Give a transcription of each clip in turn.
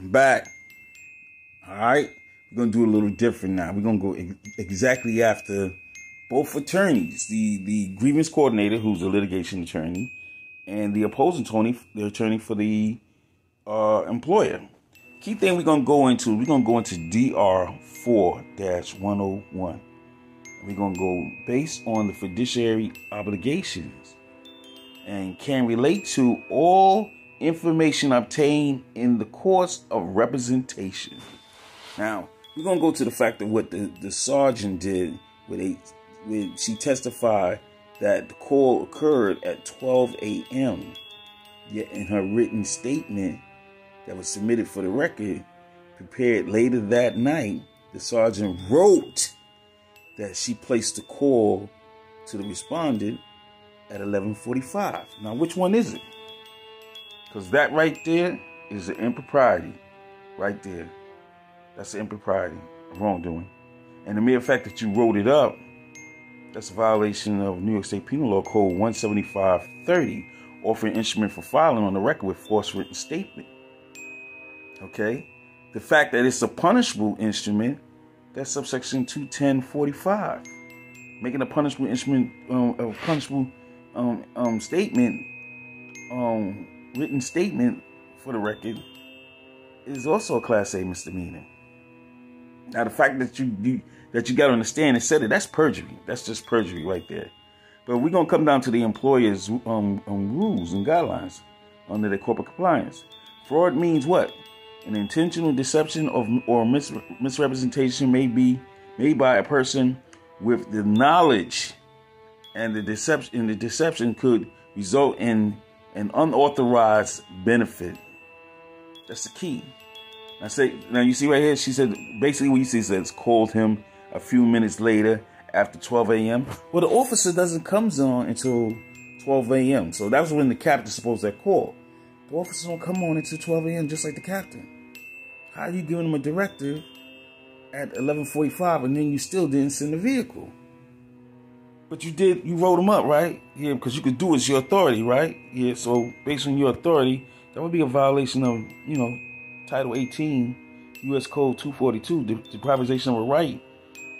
I'm back. All right. We're going to do a little different now. We're going to go ex- exactly after both attorneys the, the grievance coordinator, who's a litigation attorney, and the opposing attorney, the attorney for the uh, employer. Key thing we're going to go into, we're going to go into DR 4 101. We're going to go based on the fiduciary obligations and can relate to all information obtained in the course of representation. Now, we're going to go to the fact of what the, the sergeant did when she testified that the call occurred at 12 a.m. Yet in her written statement that was submitted for the record, prepared later that night, the sergeant wrote that she placed the call to the respondent at 11:45. Now, which one is it? Because that right there is an impropriety, right there. That's an impropriety, wrongdoing, and the mere fact that you wrote it up, that's a violation of New York State Penal Law Code 17530, offering instrument for filing on the record with false written statement. Okay, the fact that it's a punishable instrument, that's subsection 21045, making a punishable instrument, um, a punishable um, um, statement, um, written statement for the record, is also a Class A misdemeanor. Now, the fact that you, you that you got to understand and said it, that's perjury. That's just perjury right there. But we're gonna come down to the employer's um, um, rules and guidelines under the corporate compliance. Fraud means what? An intentional deception of or mis- misrepresentation may be made by a person with the knowledge and the deception. And the deception could result in an unauthorized benefit. That's the key. I say now you see right here. She said basically what you see says called him a few minutes later after 12 a.m. Well, the officer doesn't comes on until 12 a.m. So that's when the captain supposed to call. The officer don't come on until 12 a.m. just like the captain. How are you giving him a directive at 11:45 and then you still didn't send the vehicle? But you did. You wrote them up, right? Yeah, because you could do it's your authority, right? Yeah. So based on your authority, that would be a violation of you know Title 18, U.S. Code 242, the deprivation of a right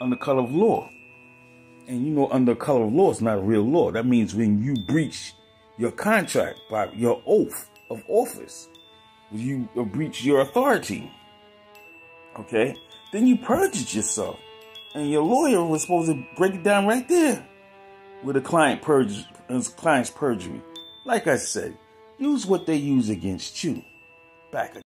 under color of law. And you know, under color of law, it's not a real law. That means when you breach your contract by your oath of office, you breach your authority. Okay? Then you perjured yourself. And your lawyer was supposed to break it down right there with a client client's perjury. Like I said, use what they use against you. Back